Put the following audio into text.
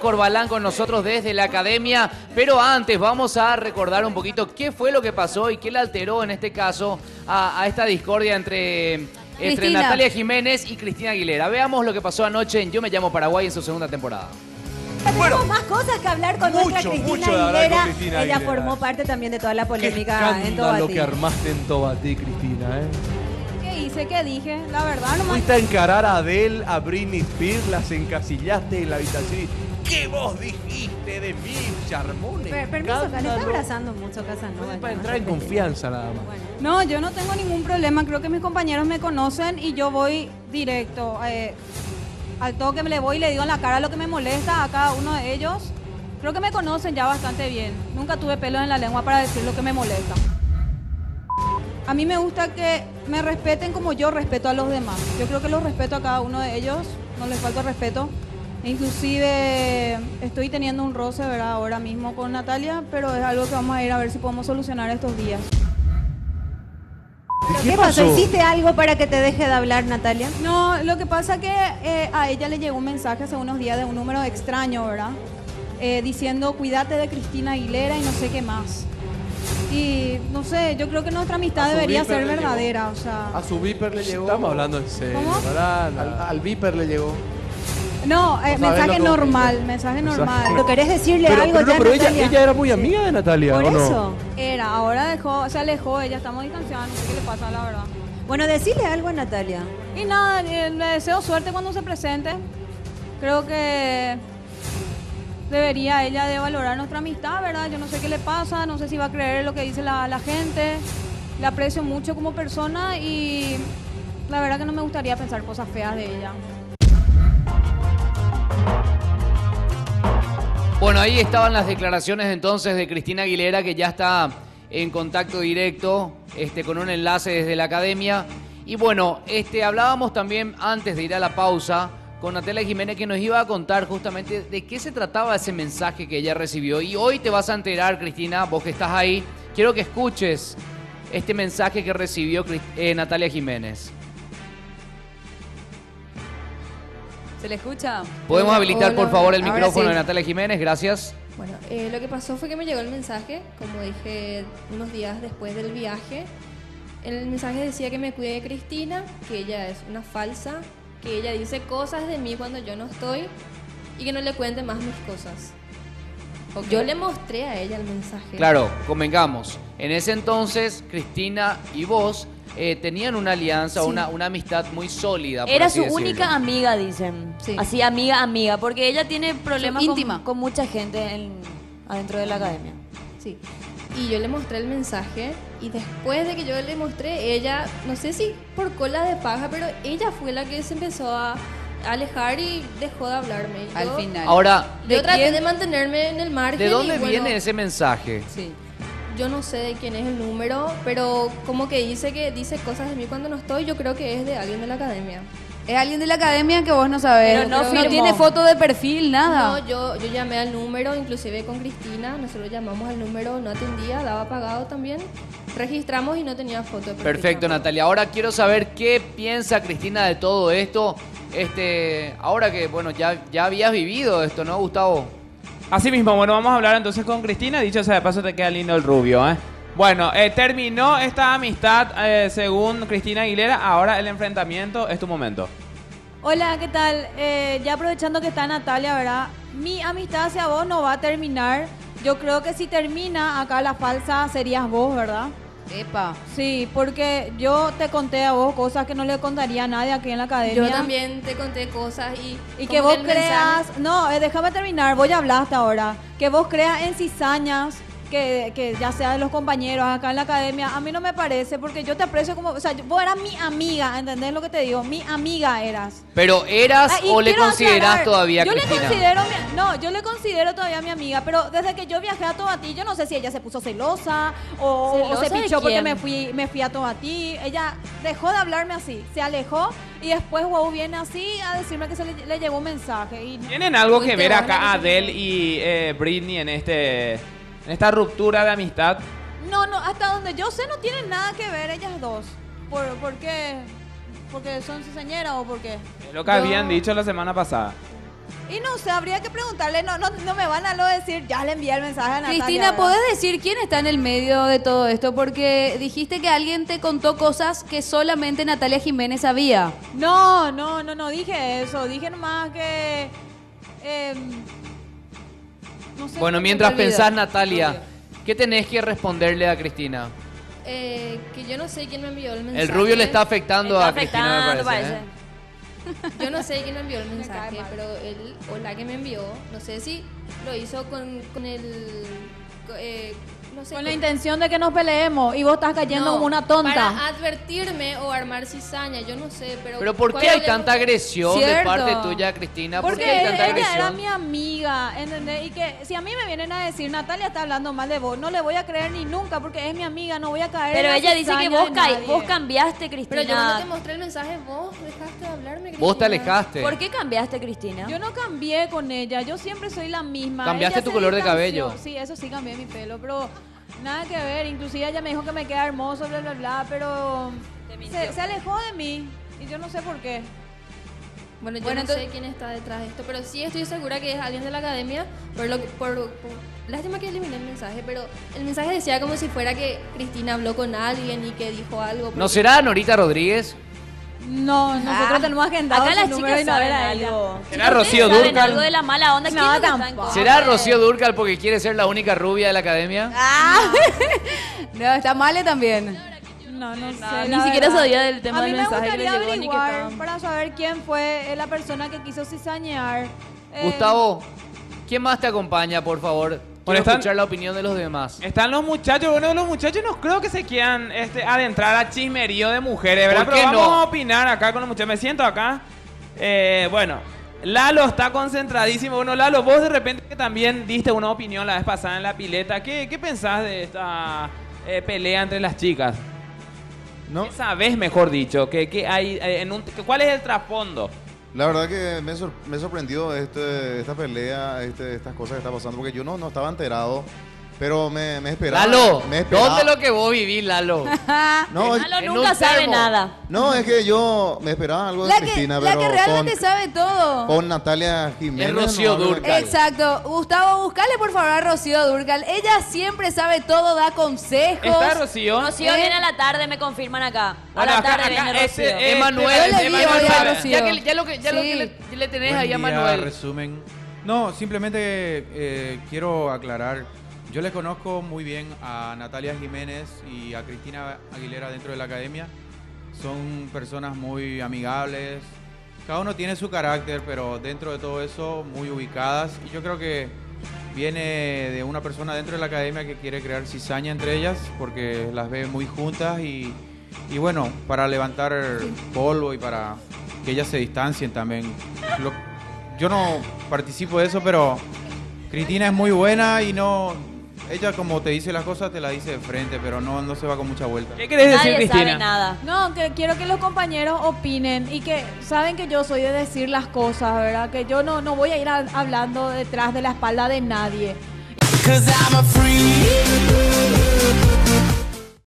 Corbalán con nosotros desde la academia, pero antes vamos a recordar un poquito qué fue lo que pasó y qué le alteró en este caso a, a esta discordia entre, entre Cristina. Natalia Jiménez y Cristina Aguilera. Veamos lo que pasó anoche en Yo me llamo Paraguay en su segunda temporada. Tenemos más cosas que hablar con mucho, nuestra Cristina mucho de hablar con Aguilera. Cristina Ella Aguilera. formó parte también de toda la Qué polémica en escándalo Tobatí. que armaste en Tobatí, Cristina, ¿eh? ¿Qué hice? ¿Qué dije? La verdad, nomás. Fuiste a encarar a Adele, a Britney Spears, las encasillaste en la habitación. ¿Qué vos dijiste de mí, Charmone? Per- permiso, acá le está abrazando mucho Casanova. Para entrar en confianza nada más. No, yo no tengo ningún problema. Creo que mis compañeros me conocen y yo voy directo. eh, al toque me le voy y le digo en la cara lo que me molesta a cada uno de ellos. Creo que me conocen ya bastante bien. Nunca tuve pelos en la lengua para decir lo que me molesta. A mí me gusta que me respeten como yo respeto a los demás. Yo creo que los respeto a cada uno de ellos. No les falta respeto. Inclusive estoy teniendo un roce, ¿verdad? Ahora mismo con Natalia, pero es algo que vamos a ir a ver si podemos solucionar estos días. ¿Pero ¿Qué, pasó? ¿Hiciste algo para que te deje de hablar, Natalia? No, lo que pasa que eh, a ella le llegó un mensaje hace unos días de un número extraño, ¿verdad? Eh, diciendo, cuídate de Cristina Aguilera y no sé qué más. Y no sé, yo creo que nuestra amistad debería ser verdadera, o sea... A su viper le llegó. Estamos hablando en serio. ¿Cómo? pará, Al, viper le llegó. No, eh, mensaje normal, mensaje normal. ¿Pero querés decirle Pero, algo pero no, ya, pero ella, Natalia? ella era muy amiga de Natalia, Por ¿o no? eso. Era, ahora dejó, se alejó, ella estamos distanciados, no sé qué le pasa, la verdad. Bueno, decirle algo a Natalia. Y nada, eh, le deseo suerte cuando se presente. Creo que debería ella de valorar nuestra amistad, ¿verdad? Yo no sé qué le pasa, no sé si va a creer lo que dice la, la gente. La aprecio mucho como persona y la verdad que no me gustaría pensar cosas feas de ella. Bueno, ahí estaban las declaraciones entonces de Cristina Aguilera, que ya está en contacto directo este, con un enlace desde la academia. Y bueno, este, hablábamos también antes de ir a la pausa con Natalia Jiménez que nos iba a contar justamente de qué se trataba ese mensaje que ella recibió. Y hoy te vas a enterar, Cristina, vos que estás ahí, quiero que escuches este mensaje que recibió eh, Natalia Jiménez. ¿Se le escucha? ¿Podemos Hola, habilitar, hola, por favor, el micrófono sí. de Natalia Jiménez? Gracias. Bueno, eh, lo que pasó fue que me llegó el mensaje, como dije unos días después del viaje. El mensaje decía que me cuide de Cristina, que ella es una falsa, que ella dice cosas de mí cuando yo no estoy y que no le cuente más mis cosas. Yo le mostré a ella el mensaje. Claro, convengamos. En ese entonces, Cristina y vos eh, tenían una alianza, Sí. una, una amistad muy sólida. por Era así su decirlo. única amiga, dicen. Sí. Así, amiga, amiga. Porque ella tiene problemas Su con, íntima. con mucha gente en- adentro de la academia. Sí. Y yo le mostré el mensaje y después de que yo le mostré, ella, no sé si por cola de paja, pero ella fue la que se empezó a alejar y dejó de hablarme. Y Al yo- final. Ahora, Yo ¿de, traté quién- de mantenerme en el margen. ¿de dónde y bueno, viene ese mensaje? Sí. Yo no sé de quién es el número, pero como que dice que dice cosas de mí cuando no estoy, yo creo que es de alguien de la academia. Es alguien de la academia que vos no sabés. Pero no tiene foto de perfil, nada. No, yo, yo llamé al número, inclusive con Cristina, nosotros llamamos al número, no atendía, daba pagado también. Registramos y no tenía foto de perfil. Perfecto, tampoco. Natalia. Ahora quiero saber qué piensa Cristina de todo esto. Este, ahora que, bueno, ya, ya habías vivido esto, ¿no, Gustavo? Así mismo, bueno, vamos a hablar entonces con Cristina. Dicho sea de paso, te queda lindo el rubio, ¿eh? Bueno, eh, terminó esta amistad eh, según Cristina Aguilera. Ahora el enfrentamiento es tu momento. Hola, ¿qué tal? Eh, ya aprovechando que está Natalia, ¿verdad? Mi amistad hacia vos no va a terminar. Yo creo que si termina acá la falsa serías vos, ¿verdad? Epa. Sí, porque yo te conté a vos cosas que no le contaría a nadie aquí en la academia. Yo también te conté cosas y... Y que vos mensaje- creas, no, eh, déjame terminar, voy a hablar hasta ahora. Que vos creas en cizañas, que, que ya sea de los compañeros acá en la academia, a mí no me parece, porque yo te aprecio como, o sea, vos eras mi amiga, ¿entendés lo que te digo? Mi amiga eras. Pero eras Ah, o le aclarar, todavía yo Cristina. Le considero mi- no, yo le considero todavía mi amiga, pero desde que yo viajé a Tobatí, yo no sé si ella se puso celosa o, o ¿Celosa se pichó porque me fui, me fui a Tobatí. Ella dejó de hablarme así, se alejó y después wow viene así a decirme que se le, le llegó un mensaje. Y ¿Tienen algo que ver acá Adele y eh, Britney en este en esta ruptura de amistad? No, no, hasta donde yo sé no tienen nada que ver ellas dos. Por, porque porque son cizañeras o por qué. Es lo que Yo- habían dicho la semana pasada. Y no sé, habría que preguntarle, no, no, no me van a lo decir, ya le envié el mensaje a Natalia. Cristina. ¿podés decir quién está en el medio de todo esto? Porque dijiste que alguien te contó cosas que solamente Natalia Jiménez sabía. No, no, no, no dije eso. Dije nomás que. em, no sé Bueno, mientras me pensás, Natalia, ¿qué tenés que responderle a Cristina? Eh, que yo no sé quién me envió el mensaje. El rubio le está afectando Está a Cristina, me afectando, parece. parece. ¿eh? Yo no sé quién me envió el mensaje, mal. pero él o la que me envió, no sé si lo hizo con, con el. eh. Con la intención de que nos peleemos y vos estás cayendo No, como una tonta. Para advertirme o armar cizaña, yo no sé, pero. Pero ¿por ¿cuál qué hay tanta agresión de Cierto. parte tuya, Cristina? ¿Por Porque qué hay tanta ella era mi amiga, ¿entendés? Y que si a mí me vienen a decir, Natalia está hablando mal de vos, no le voy a creer ni nunca porque es mi amiga, no voy a caer Pero en la ella dice que vos, de ca- vos cambiaste, Cristina. Pero yo cuando te mostré el mensaje, vos dejaste de hablarme. Cristina. Vos te alejaste. ¿Por qué cambiaste, Cristina? Yo no cambié con ella, yo siempre soy la misma. ¿Cambiaste Ella tu color de cabello? Sí, eso sí cambié mi pelo, pero nada que ver. Inclusive ella me dijo que me queda hermoso, bla, bla, bla, pero se, se alejó de mí y yo no sé por qué. Bueno, yo Bueno, no entonces- sé quién está detrás de esto, pero sí estoy segura que es alguien de la academia. Por lo, por, por- lástima que eliminé el mensaje, pero el mensaje decía como si fuera que Cristina habló con alguien y que dijo algo. ¿No será Norita Rodríguez? No, nosotros Ah, tenemos agendado Acá las chicas saben algo. ¿Será Rocío ¿ustedes saben Dúrcal? algo de la mala onda? ¿Quién No, tampoco. ¿Será Rocío Durcal porque quiere ser la única rubia de la academia? No, está Male también. No, no, sé. ni siquiera verdad. sabía del tema a mí del me mensaje que le gustaría llegó ni que para saber quién fue la persona que quiso cizañear. Eh, Gustavo, ¿quién más te acompaña, por favor? Quiero Bueno, están- escuchar la opinión de los demás. Están los muchachos, bueno, los muchachos no creo que se quieran este, adentrar a chismerío de mujeres, ¿verdad? ¿Por qué Pero vamos no? a opinar acá con los muchachos. Me siento acá. Eh, bueno, Lalo está concentradísimo. Bueno, Lalo, vos de repente que también diste una opinión la vez pasada en la pileta. ¿Qué, qué pensás de esta eh, pelea entre las chicas? No, ¿Qué sabés, mejor dicho? ¿Qué, qué hay, eh, en un, ¿Cuál es el trasfondo? La verdad que me, sor- me sorprendió este, esta pelea, este, estas cosas que está pasando, porque yo no, no estaba enterado, pero me, me esperaba. Lalo, me esperaba- ¿dónde lo que vos vivís, Lalo? No, Lalo nunca un sabe nada. no, es que yo me esperaba algo de La que, Cristina, la pero que realmente con, sabe todo. con Natalia Jiménez. Es Rocío no Dúrcal. Exacto. Gustavo, buscale por favor a Rocío Durcal. Ella siempre sabe todo, da consejos. ¿Está Rocío? Rocío ¿Eh? viene a la tarde, me confirman acá. A Bueno, la acá- tarde acá viene este- Rocío. este- Emanuel, Rocío. ya que, ya lo que, ya lo que le, le tenés Buen ahí a Manuel. resumen. No, simplemente eh, quiero aclarar. Yo le conozco muy bien a Natalia Jiménez y a Cristina Aguilera dentro de la academia. Son personas muy amigables. Cada uno tiene su carácter, pero dentro de todo eso muy ubicadas. Y yo creo que viene de una persona dentro de la academia que quiere crear cizaña entre ellas porque las ve muy juntas y, y bueno, para levantar polvo y para que ellas se distancien también. Lo- yo no participo de eso, pero Cristina es muy buena y no... Ella como te dice las cosas, te las dice de frente, pero no, no se va con mucha vuelta. ¿Qué querés decir, Nadie sabe Cristina? nada. No, que quiero que los compañeros opinen y que saben que yo soy de decir las cosas, ¿verdad? Que yo no, no voy a ir a- hablando detrás de la espalda de nadie.